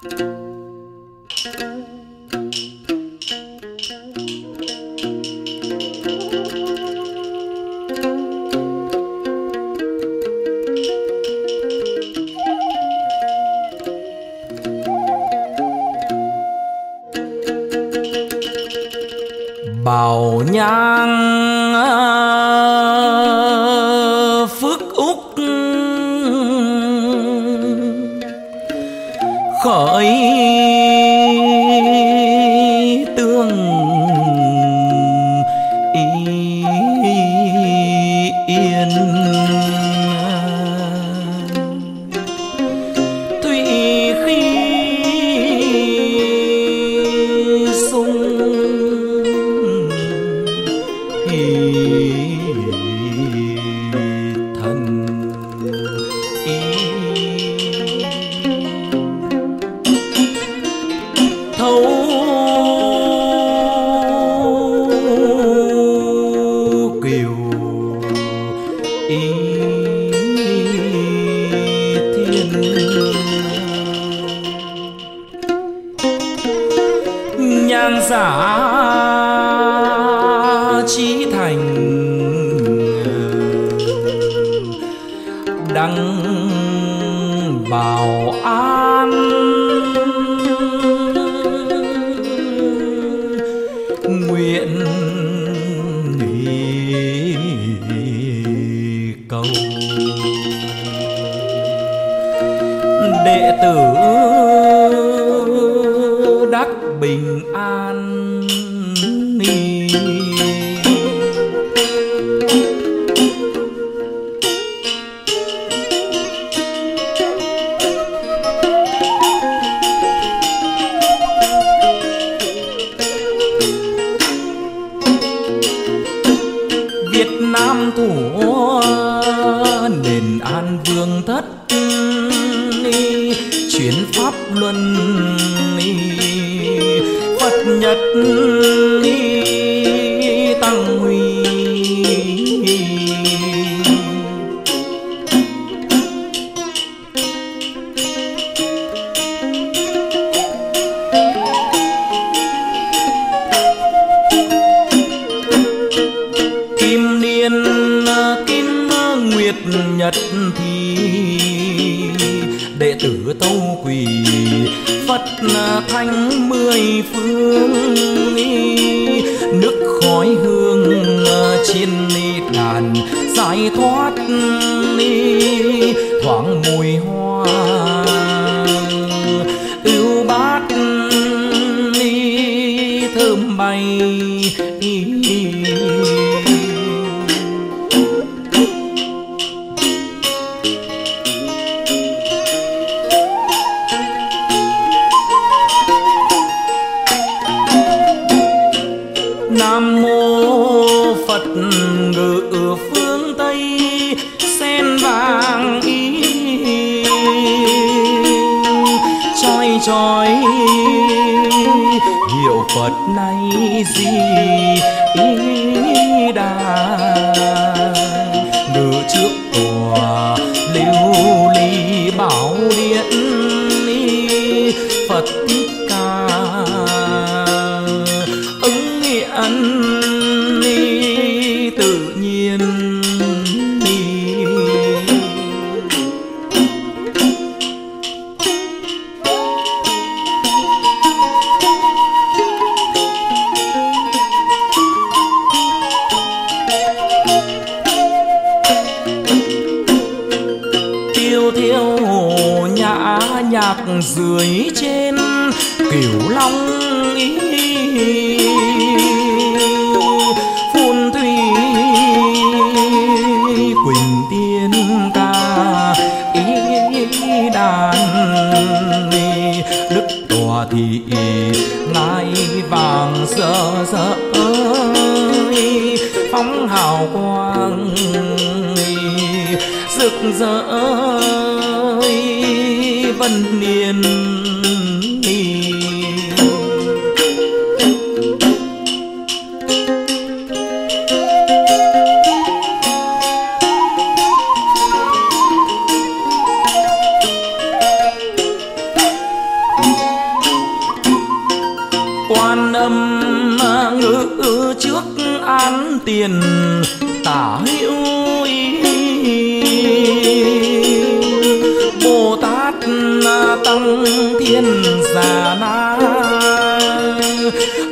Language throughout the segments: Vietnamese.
Thank you.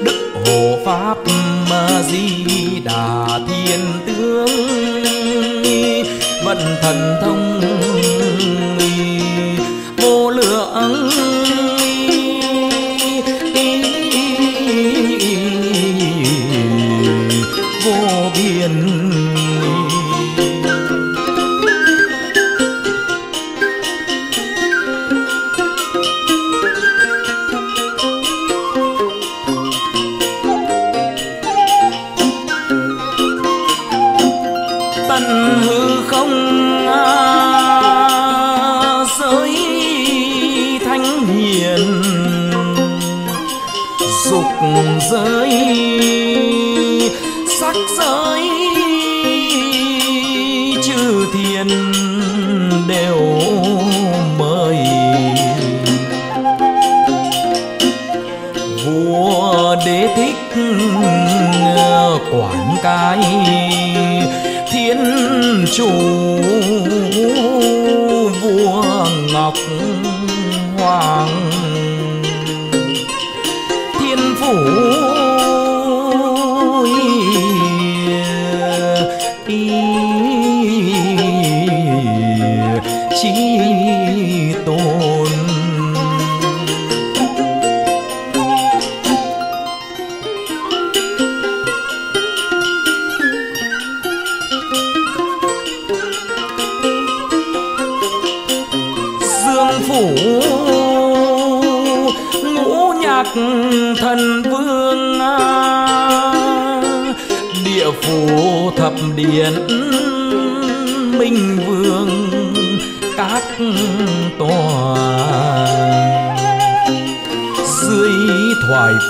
Đức hộ pháp di đà thiên tướng vận thần thông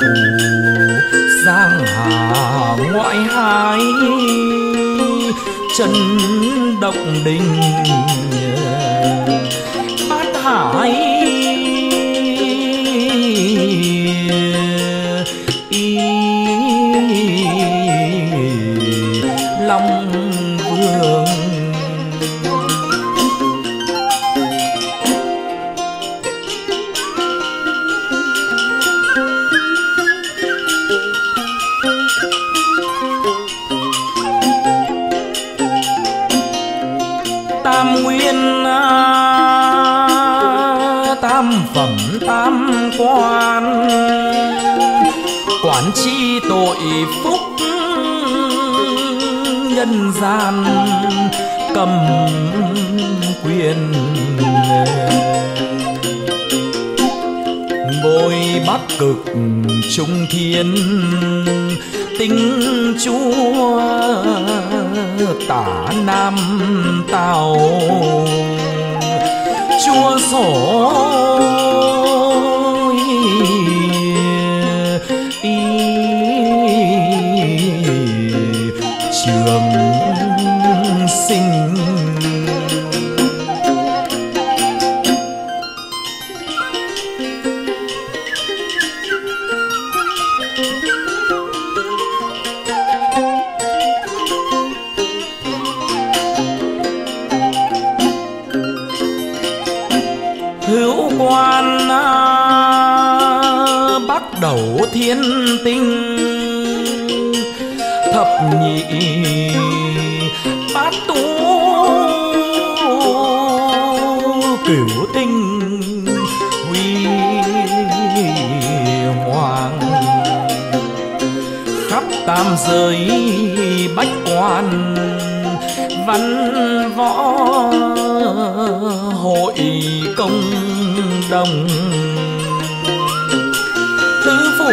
phù phủ giang hà ngoại hải chân động đình tam phẩm tam quan. Quản chi tội phúc nhân gian, cầm quyền bôi bắc cực trung thiên, tinh chúa tả nam tào chúa sổ giới bách quan văn võ hội công đồng. Tứ phủ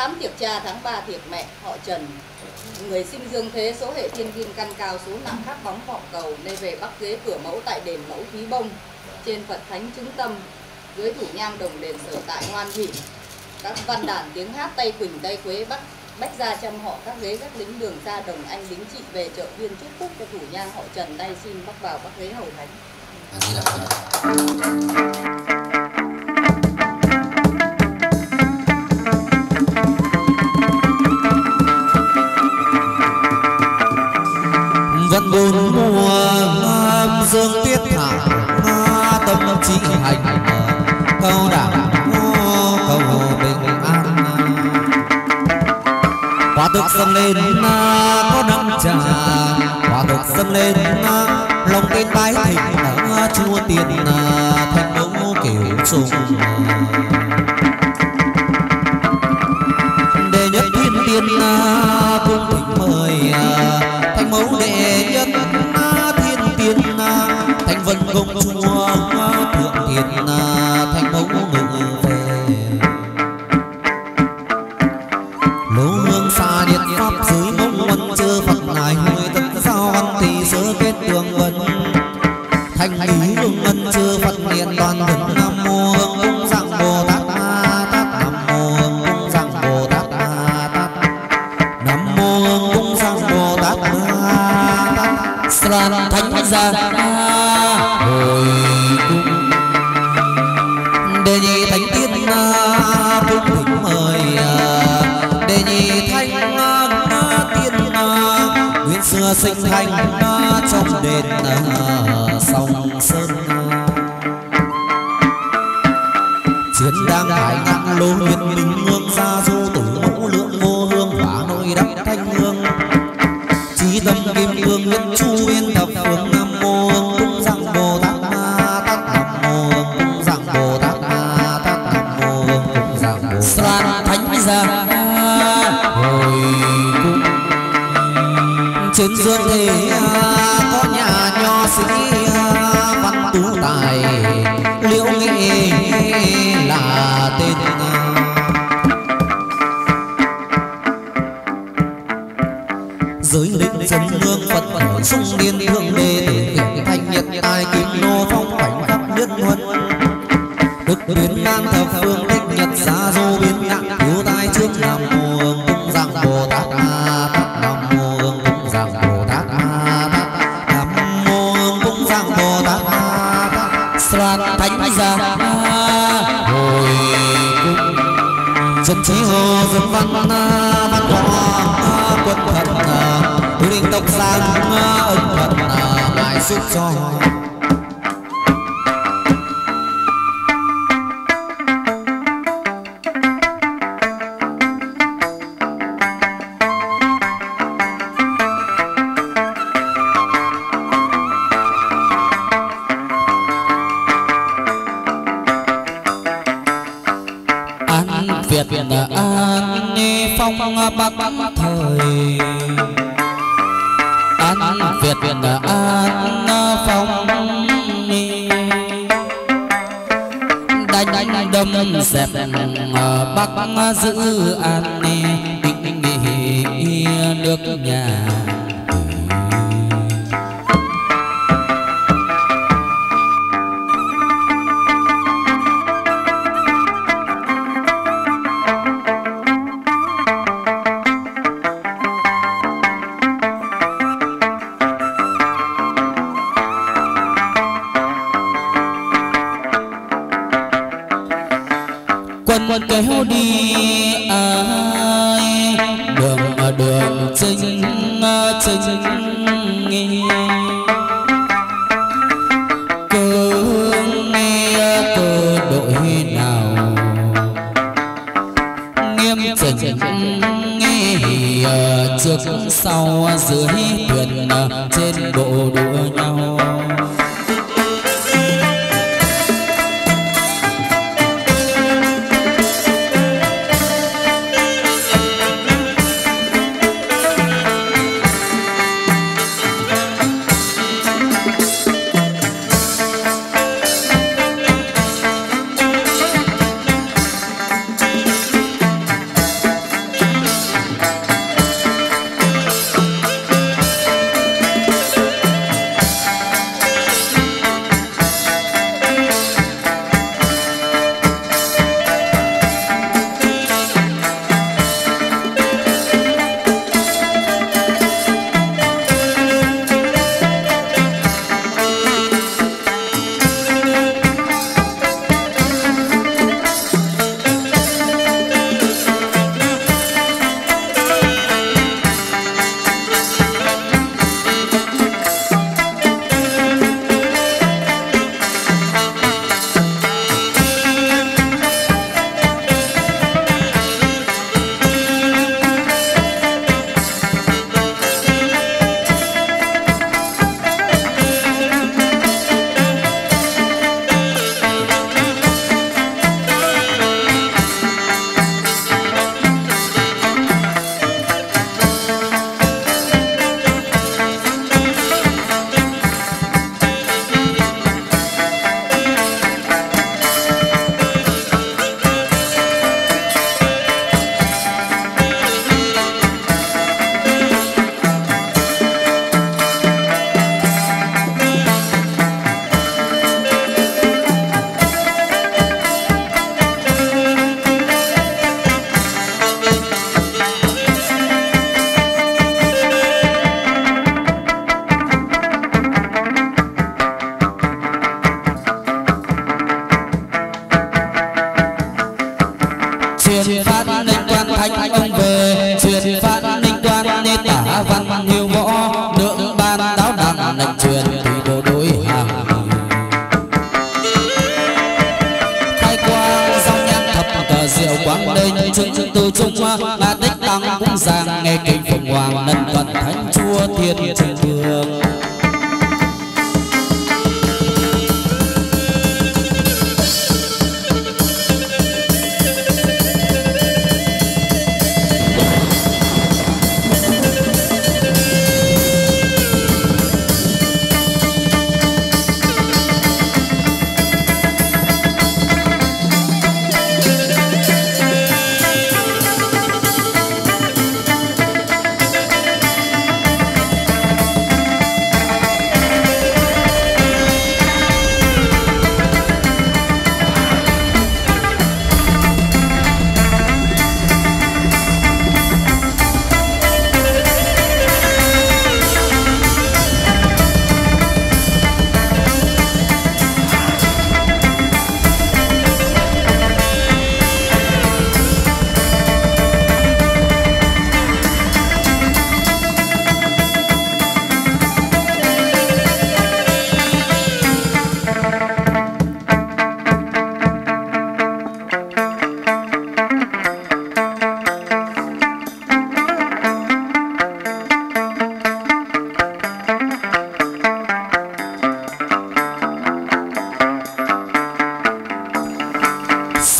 8 tiệp cha, tháng 3 tiệp mẹ, họ Trần. Người sinh dương thế, số hệ thiên kim căn cao, số nặng khắc bóng vọng cầu, nơi về bắc ghế cửa mẫu tại đền mẫu khí Bông, trên Phật Thánh Chứng Tâm, dưới thủ nhang đồng đền sở tại ngoan thủy. Các văn đàn tiếng hát Tây Quỳnh, Tây Quế, Bắc Bách gia chăm họ các ghế các lính đường ra đồng anh lính trị về chợ viên chúc phúc cho thủ nhang họ Trần nay xin bắc vào các ghế hầu thánh. bốn mùa nam dương tiết thả na tâm trí hành câu đảng cầu bình an. Quả thực dâng lên na có nắng trà, quả thực dâng lên na, lòng tin bái thịnh chúa tiền thành đấu kiểu trùng đệ nhất thiên tiên cung thịnh mời mẫu đệ nhất thiên tiên thành vân công chúa thượng thiện sits on.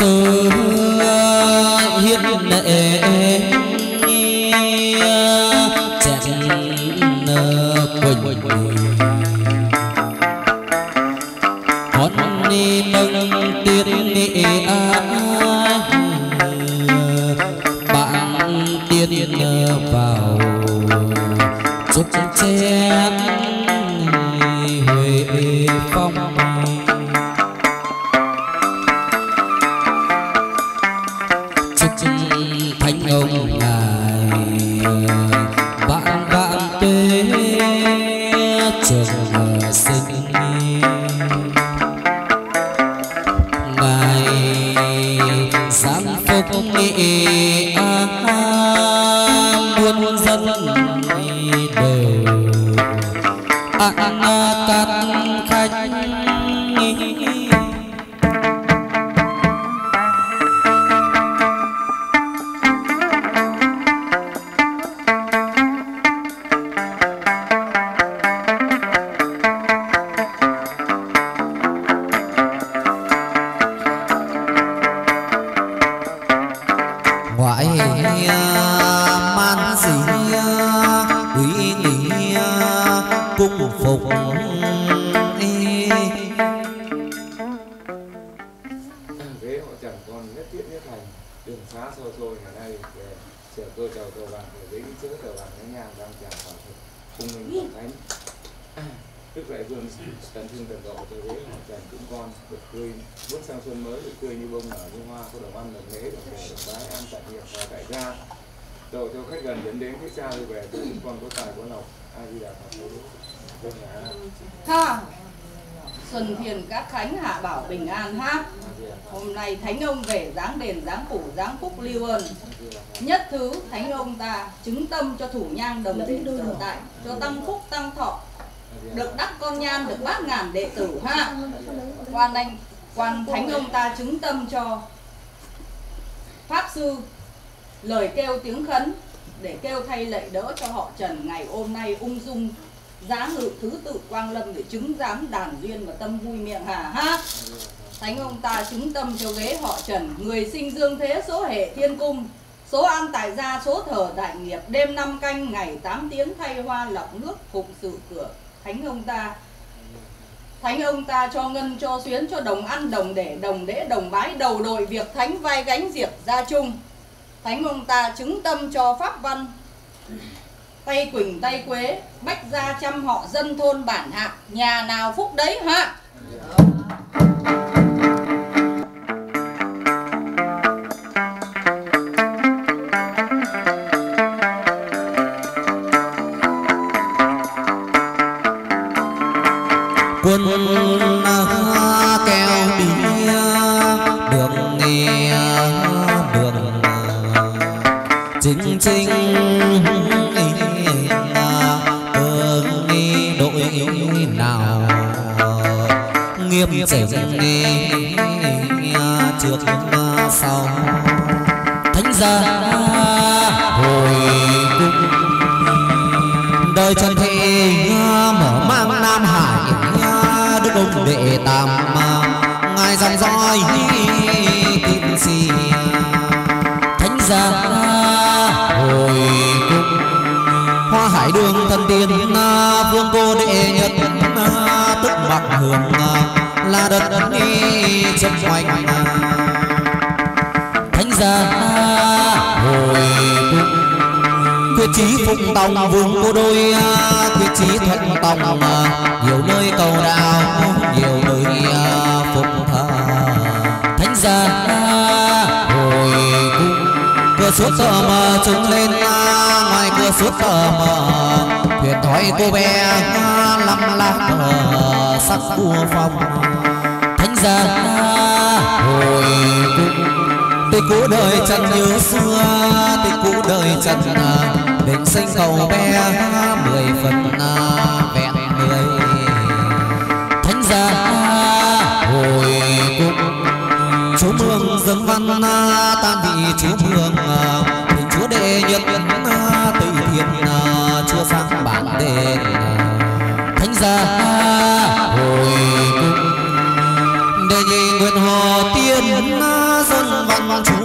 Chứng tay lạy đỡ cho họ Trần ngày hôm nay ung dung. Giá ngự thứ tự quang lâm để chứng giám đàn duyên và tâm vui miệng hà ha. Thánh ông ta chứng tâm cho ghế họ Trần, người sinh dương thế số hệ thiên cung. Số an tại gia, số thờ đại nghiệp, đêm năm canh, ngày 8 tiếng thay hoa lọc nước phụng sự cửa. Thánh ông ta, Thánh ông ta cho ngân, cho xuyến, cho đồng ăn, đồng để, đồng đễ, đồng bái, đầu đội việc thánh, vai gánh diệt gia chung Thánh ông ta chứng tâm cho pháp văn Tay quỳnh tay quế, Bách gia trăm họ, dân thôn, bản hạ Nhà nào phúc đấy ha của phòng thánh gia hồi cung tôi cũ đời chẳng nhớ xưa tôi cũ đời chẳng bình sinh cầu bé mười phần à, vẹn người thánh gia hồi cung chú mương dân văn tam vị chú mương à. chúa đệ nhật từ thiên à, chưa sang bản đề ra. Hồi cung để nhìn nguyện hồ tiên dân văn chủ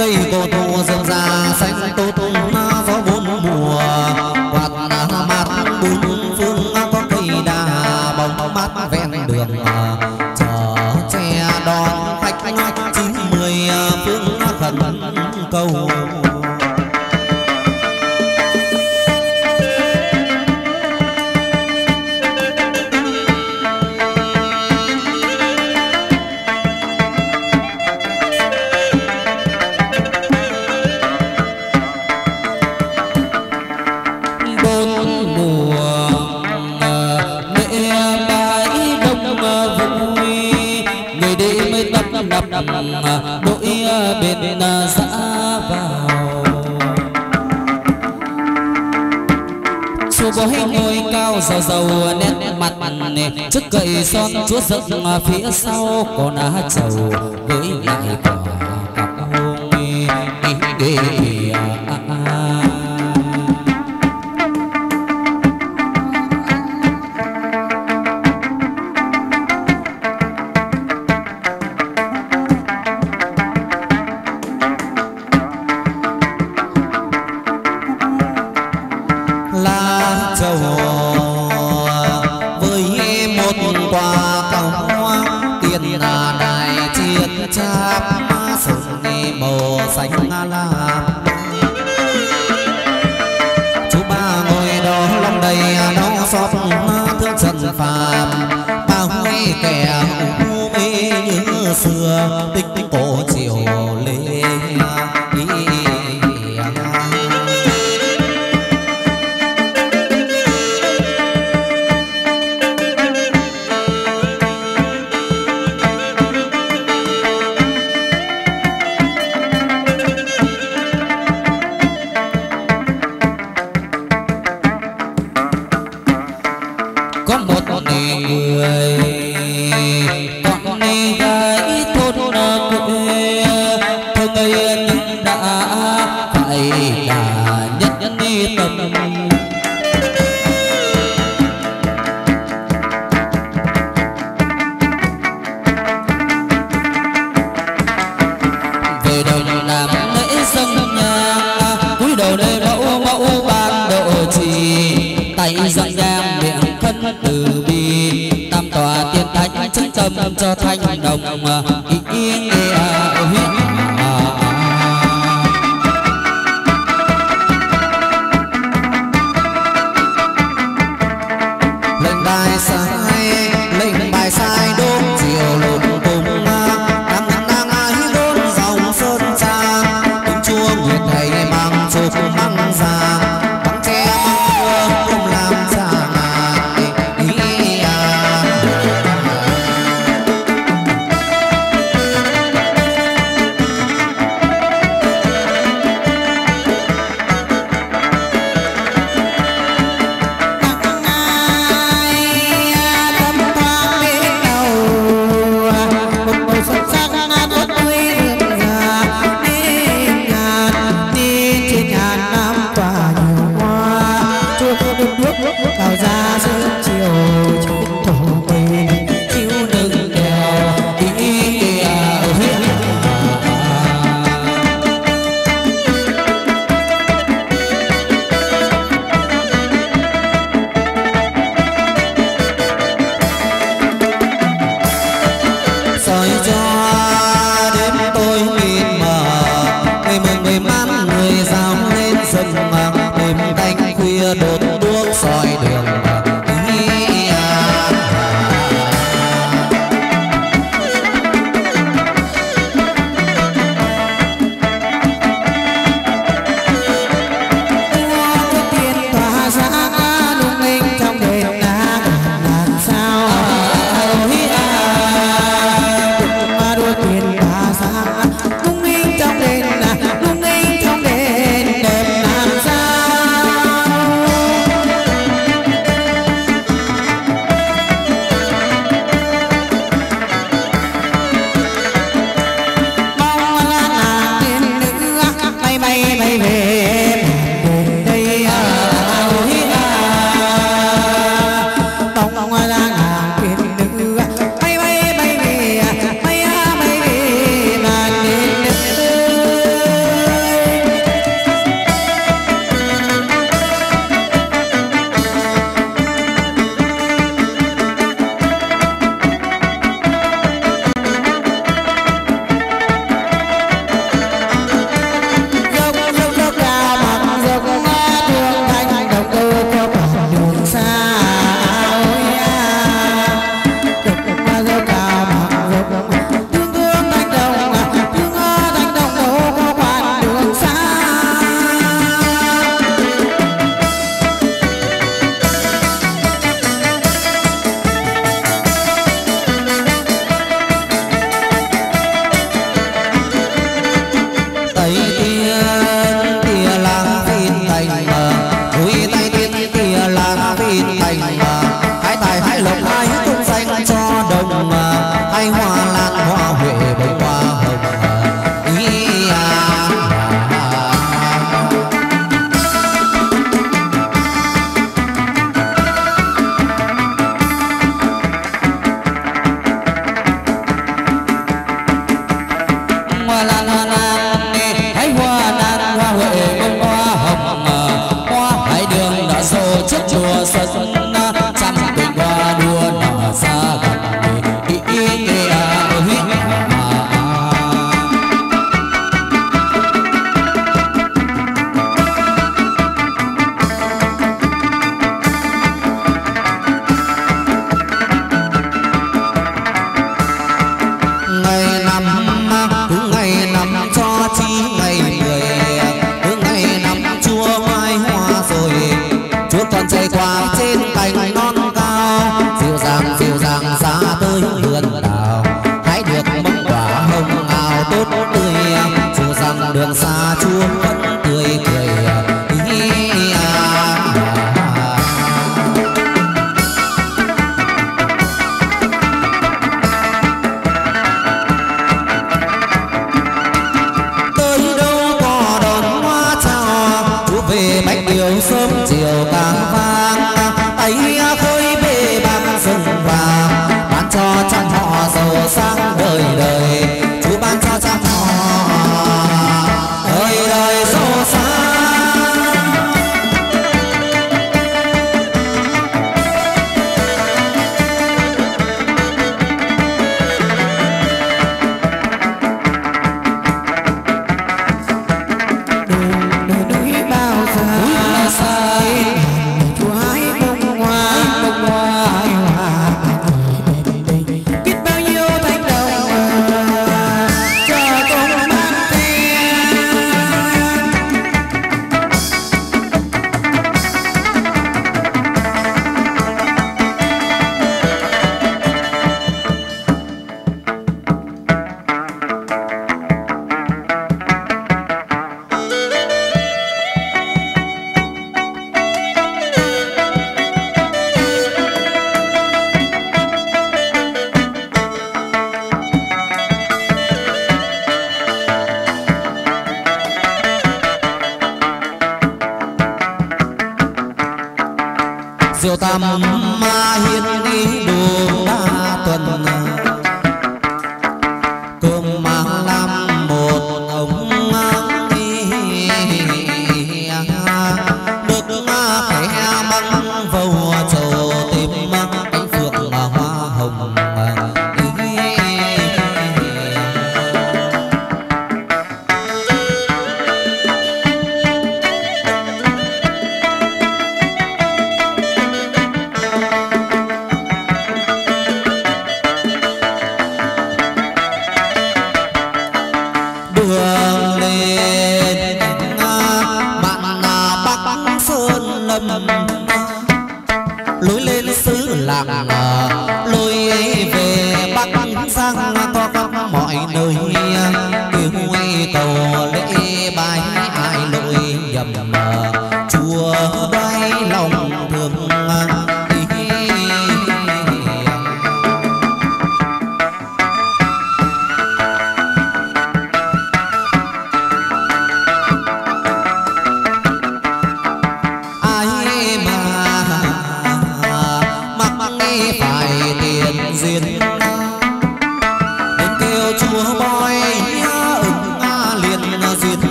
対行うと。Son chúa dựng phía sau còn á trầu với lại quả tiền đánh chân tâm cho thanh đồng à, ý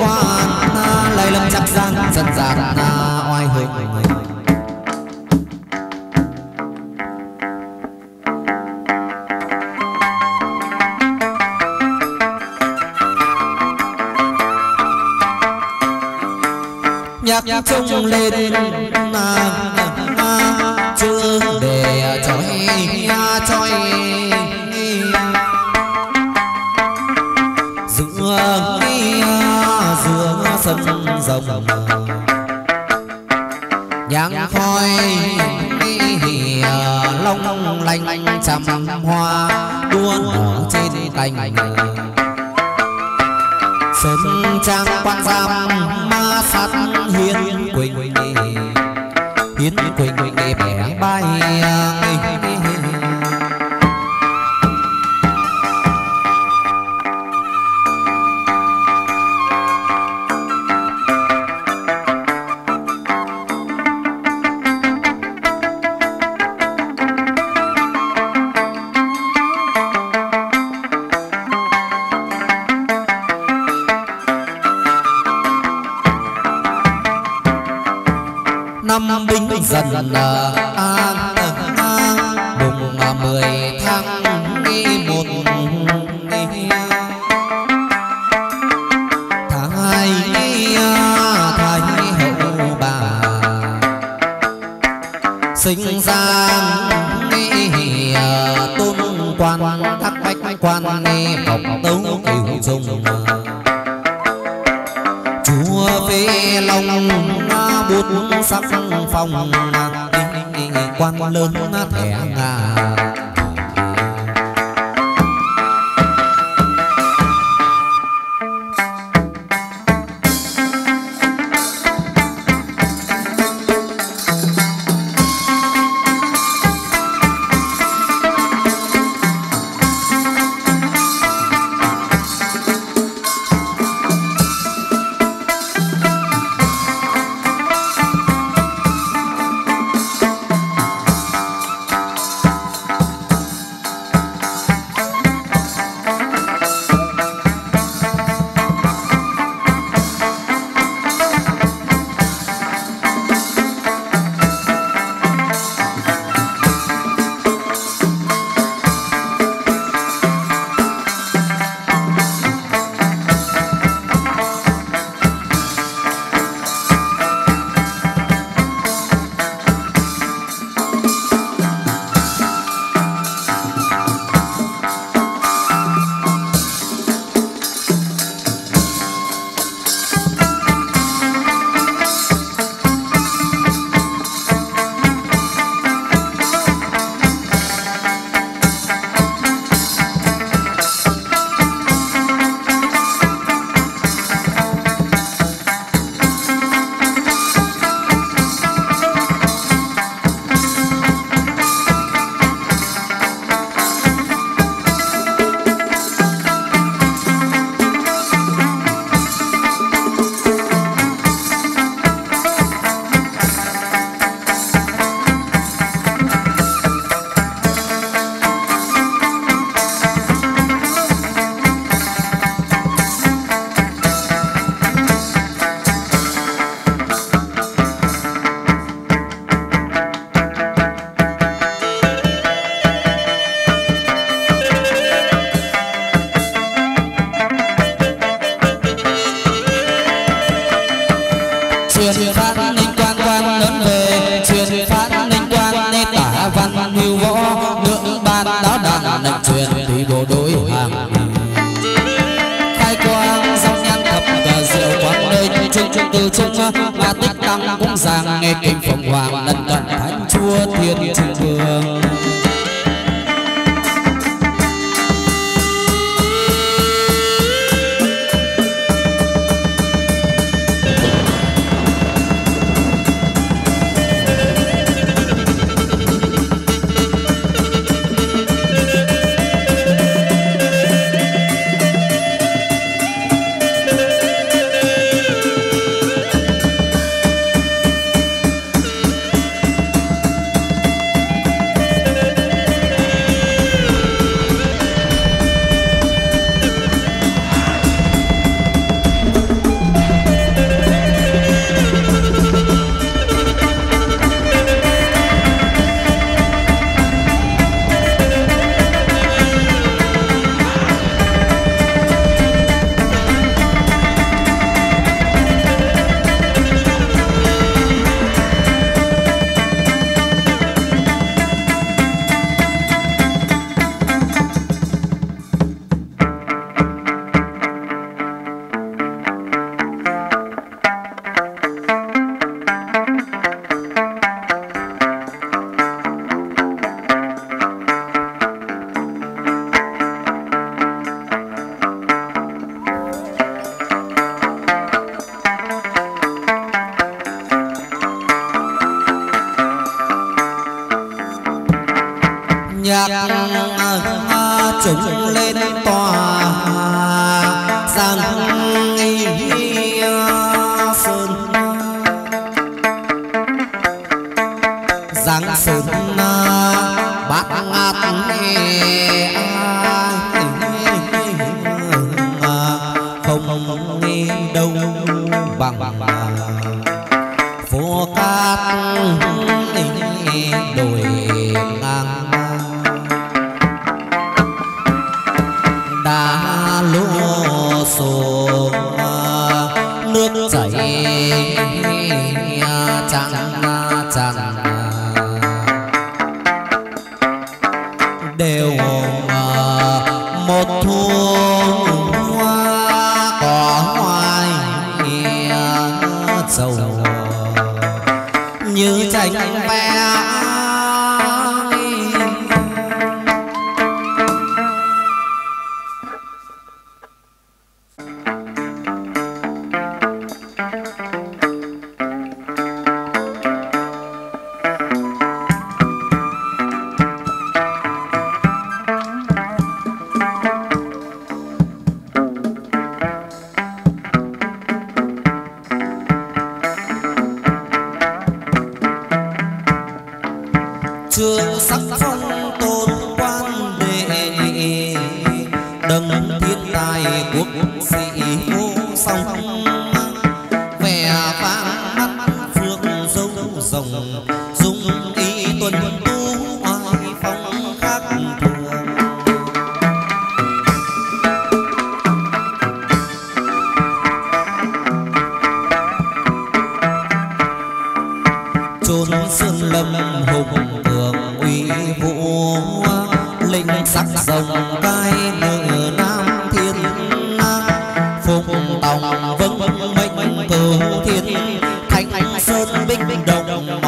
quan lấy lâm chắc giang dân gian oai hùng. Nhạc chung lên long lanh trăm hoa đua nở trên cành sớm trang quan giam, ma sát hiên quỳnh hiến quỳnh bé bay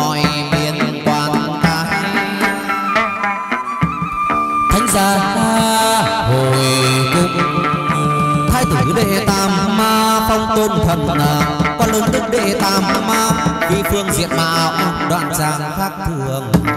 mọi miền quan ca thánh gia ta hồi cung thái tử đệ tam ma phong tôn thần quan lớn đức đệ tam ma vi phương diện mạo đoạn giang khác thường.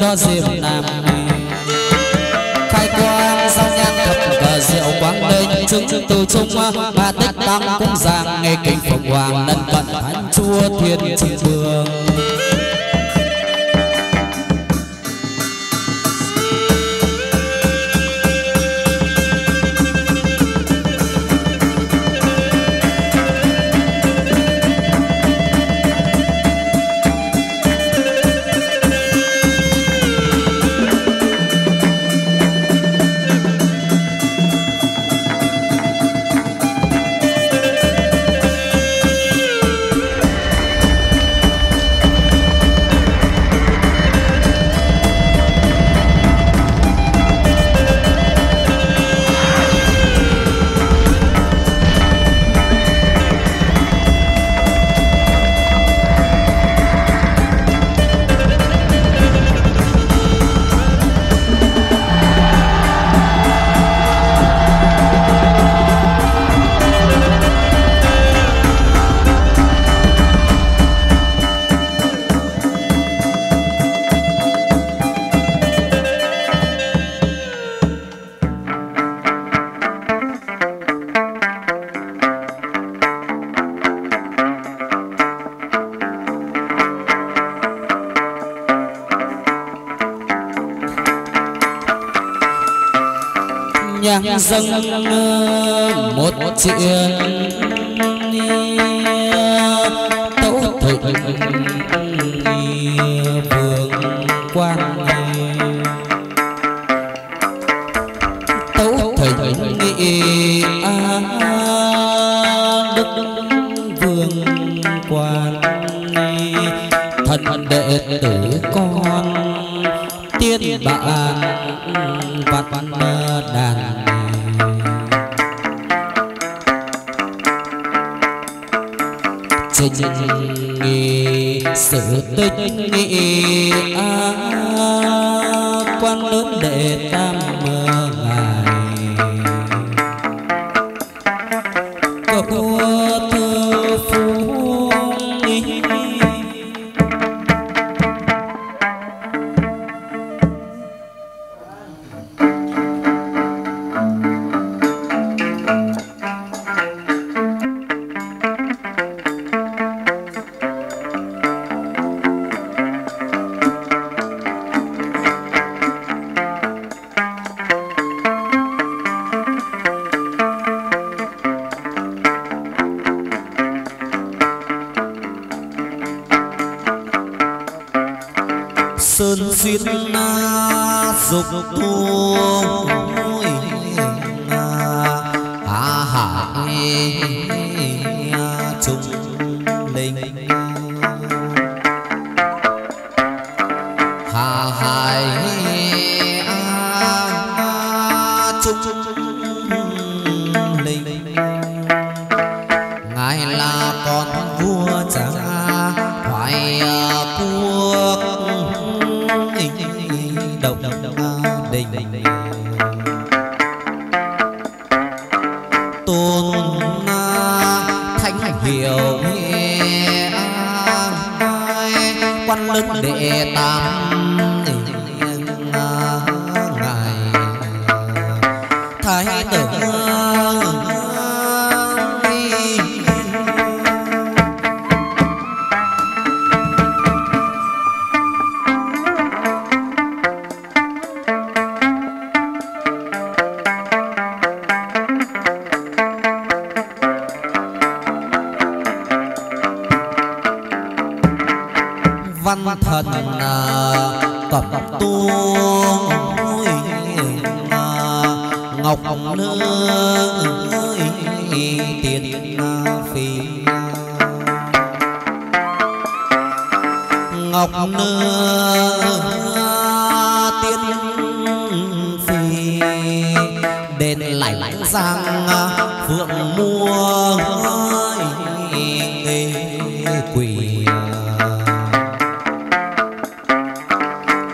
cho diêm nam khai quang sao nhan thập cờ diệu quang lên chứng từ trung ba tích tăng cũng giang nghe kinh phượng hoàng nâng cận thánh chúa thiên trung vương chuyện tấu thực vương quang tấu thực nghị a đức vương quan thần đệ tử con tiên bạn vặt đàn trình nghề sự tích nghị a quan lớn đệ ta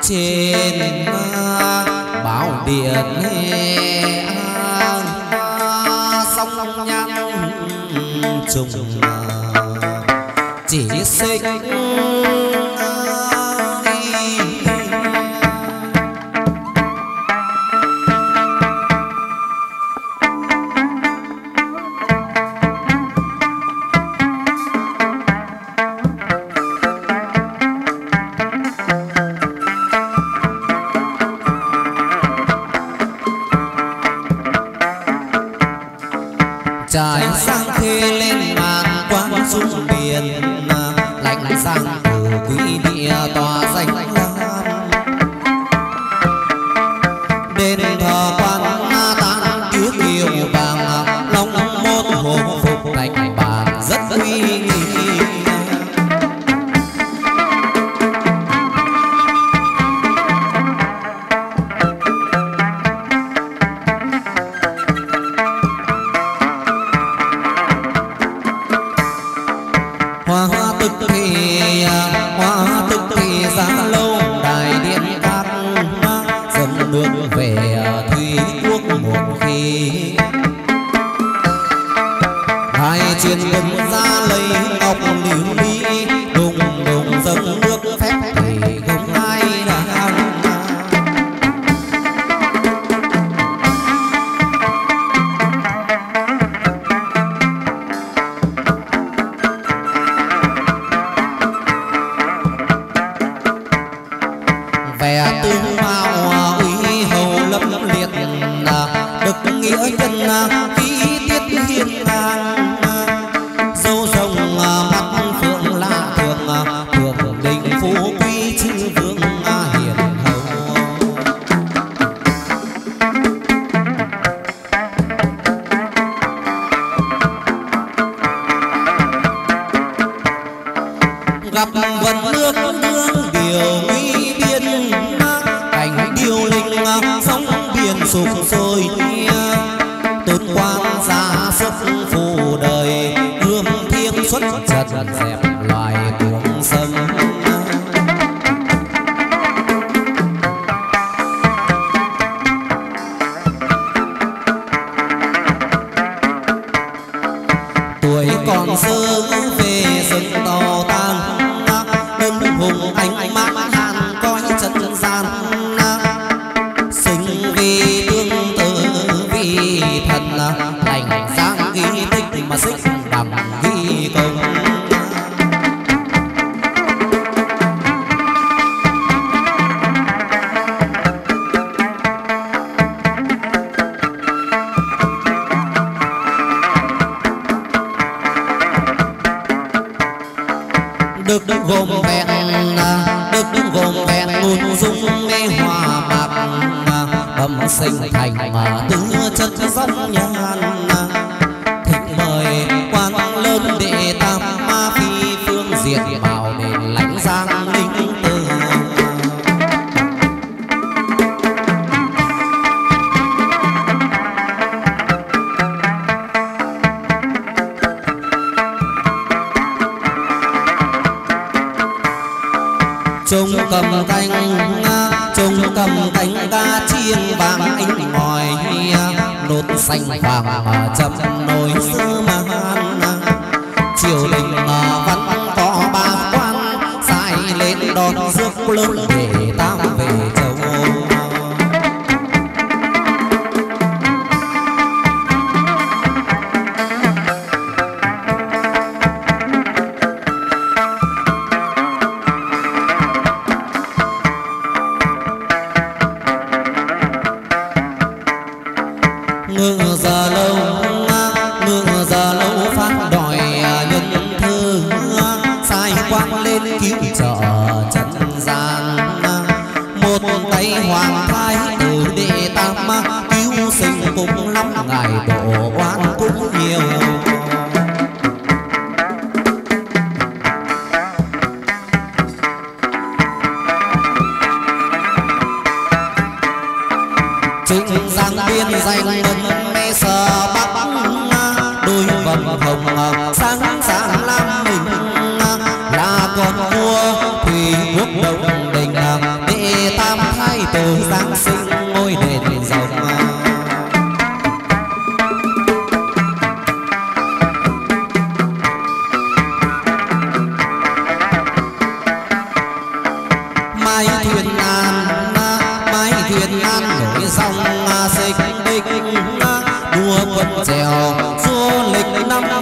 trên báo điện nghe sông nhăn trùng chỉ xích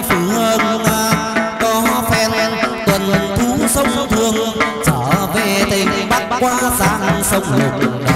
phù hương à, có phen tuần thu sông thương trở về tỉnh bắc qua sang sông lục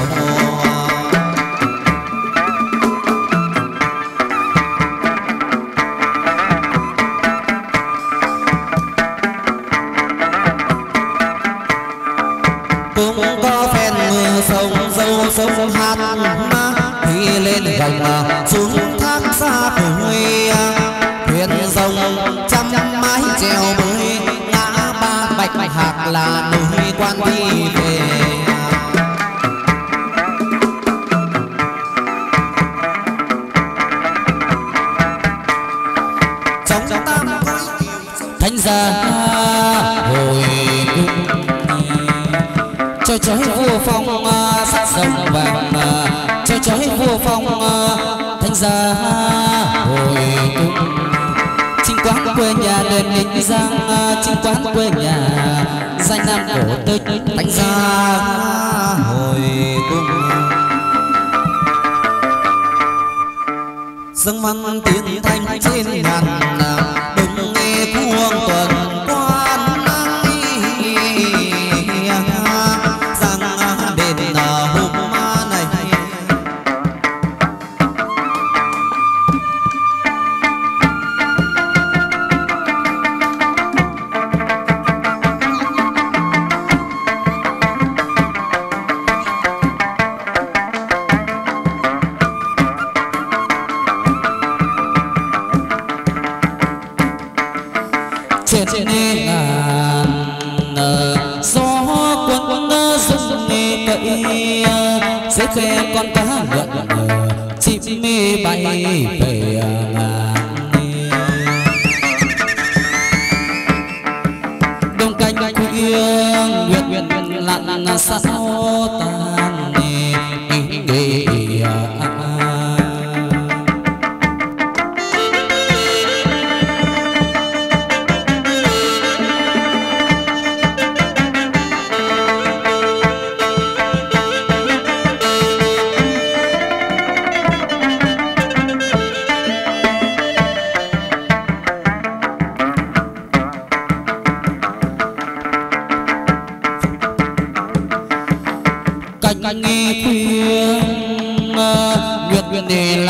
time.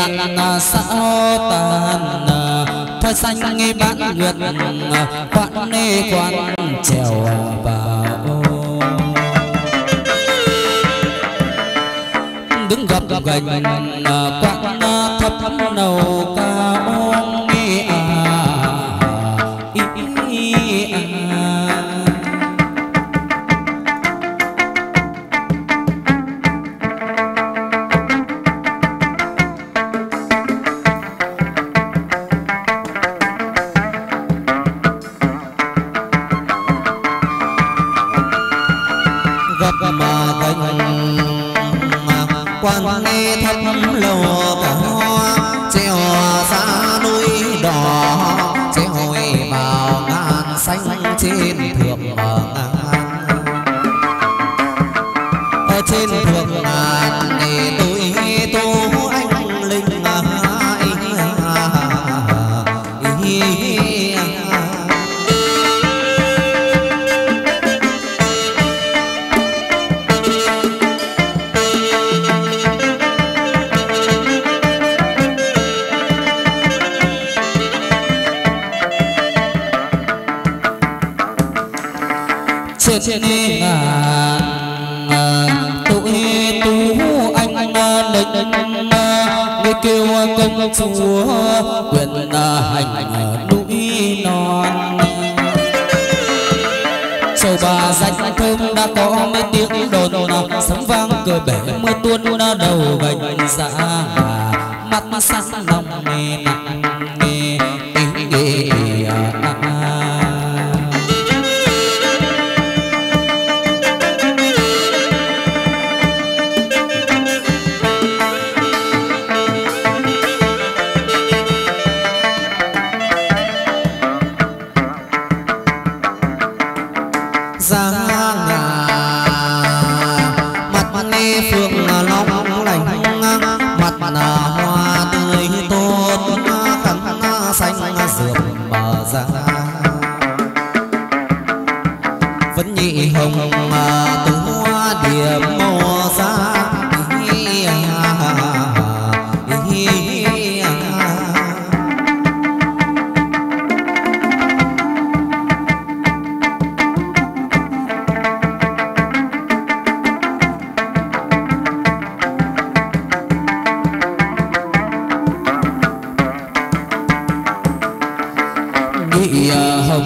lặng à, sao tàn à, thôi xanh nghi bán nguyệt quán nê quan trèo vào đứng gặp gành à, quán thấp nầu cao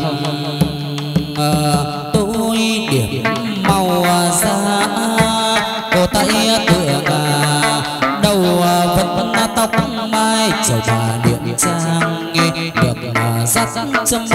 hồng à, tôi điểm màu da cổ tay tượng đầu vẫn tóc mai chầu bà điện trang nghe được dắt châm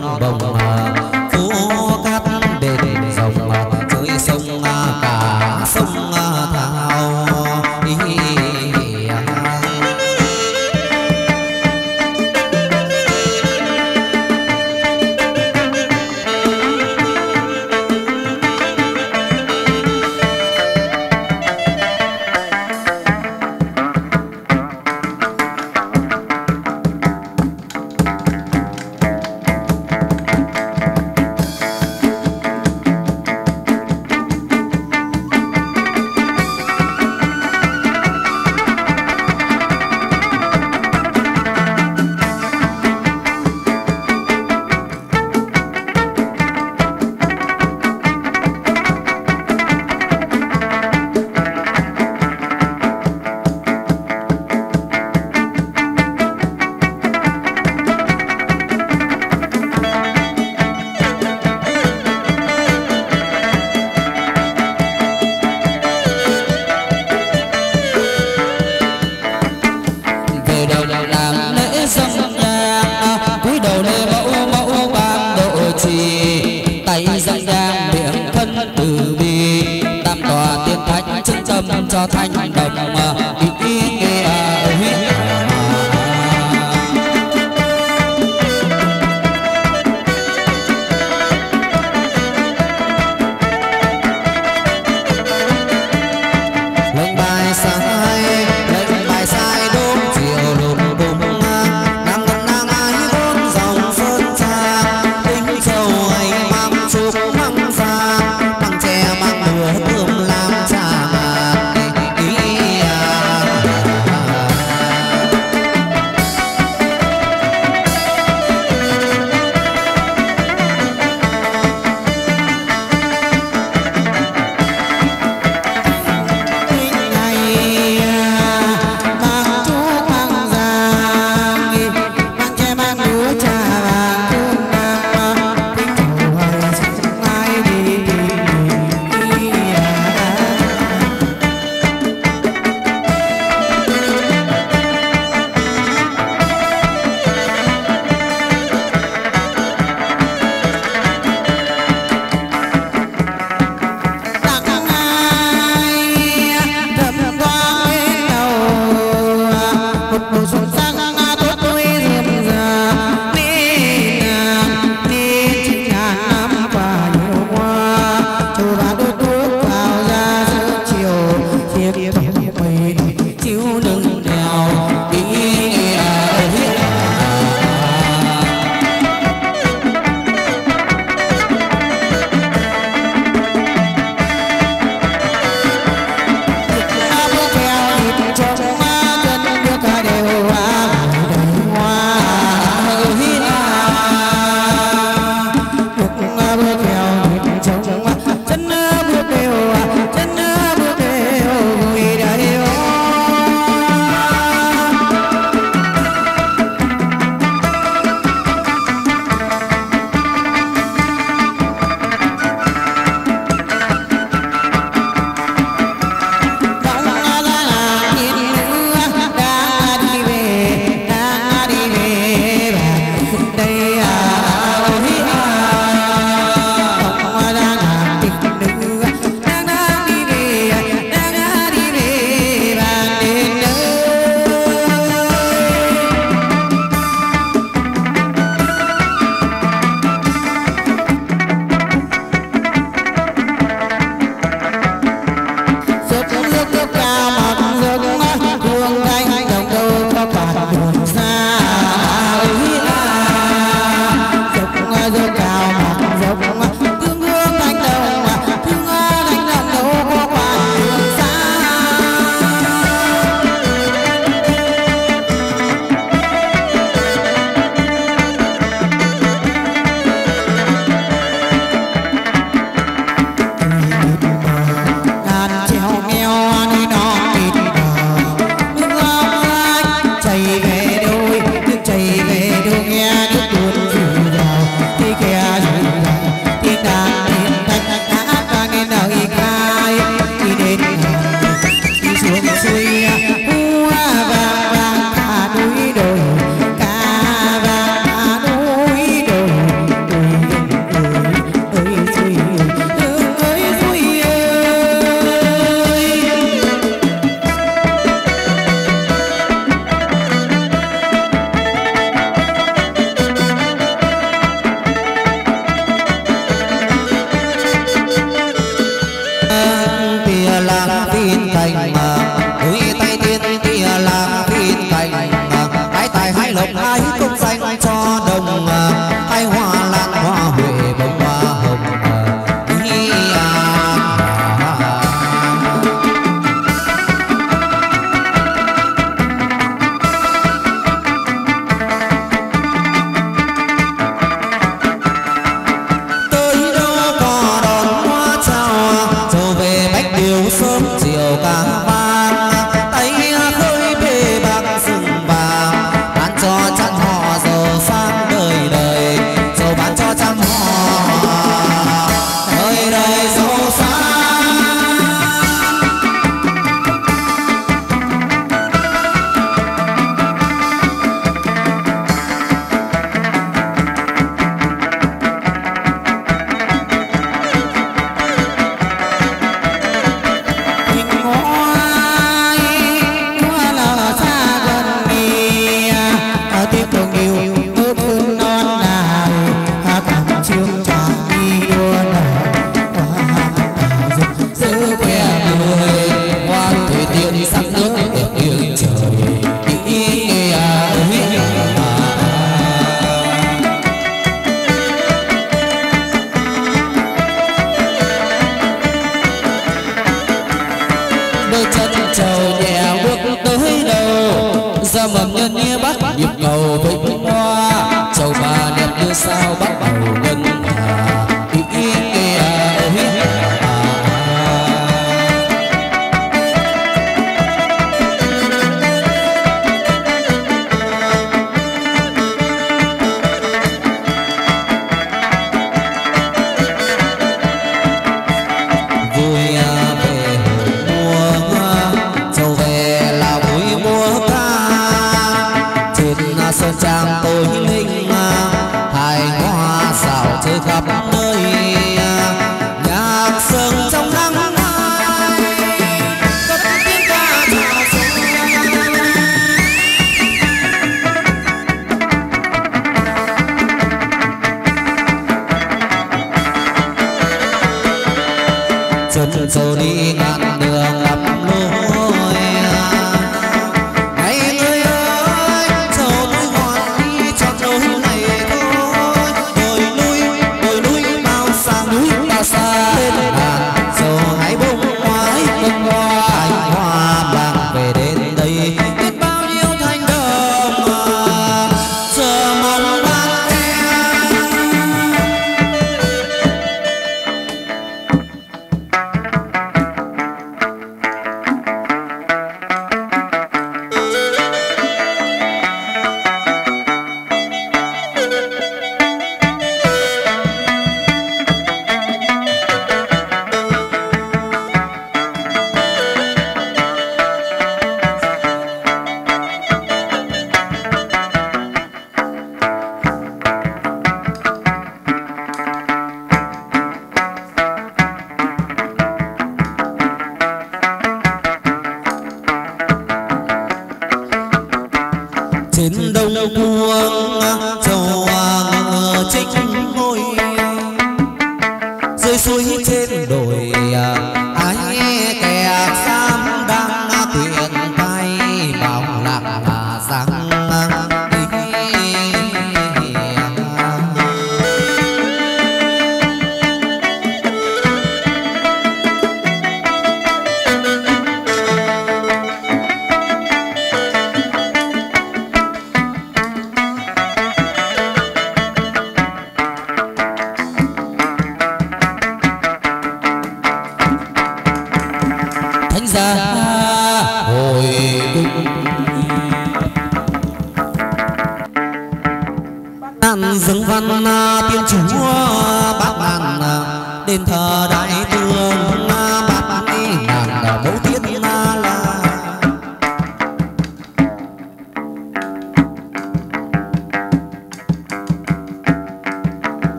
你帮帮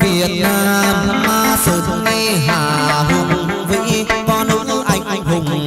Việt Nam Sơn Hà hùng vĩ con nước anh anh hùng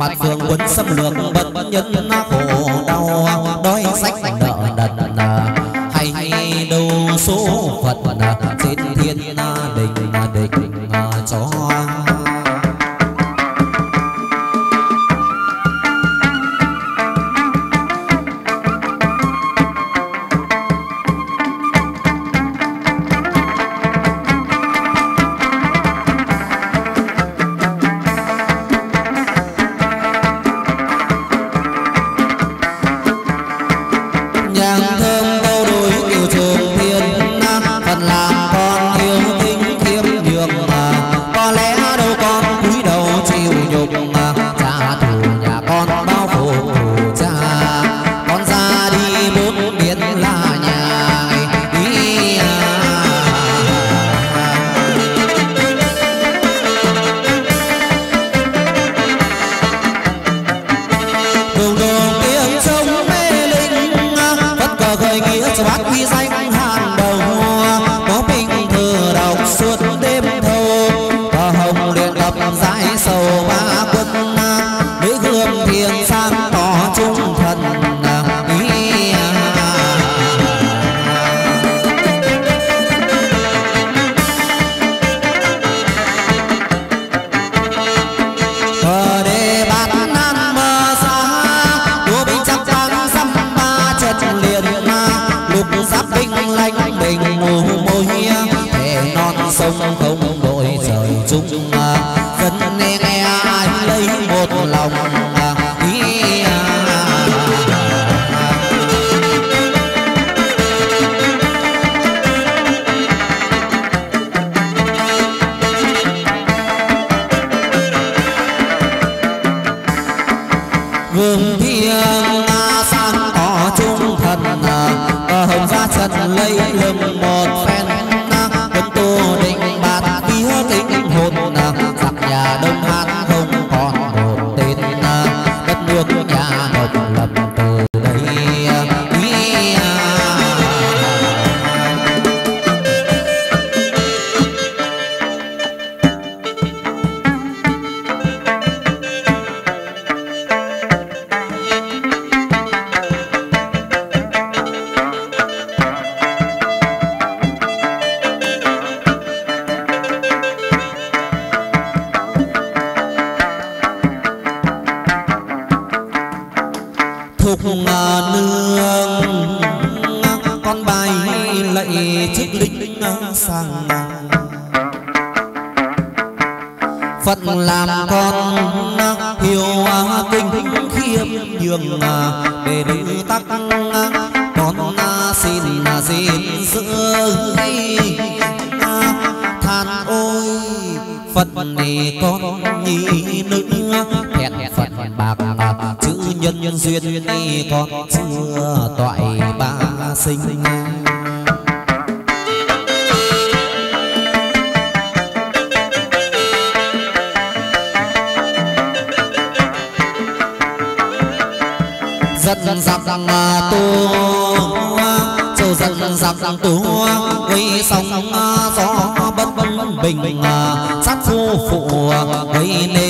mặt phương quân xâm lược, bất nhân khổ đau, đói sách nợ đần hay đâu số phật trên thiên đình định à, cho Phật làm con hiểu kinh khiêm nhường để đứng tắc con xin là xin giữ than ôi, Phật này con nhi nữ thẹn Phật bạc chữ nhân duyên này con chưa toại ba sinh. rằng à, tu à, châu dân giặc rằng tu à, uy sóng gió bất bình bình sát phu phụ uy nê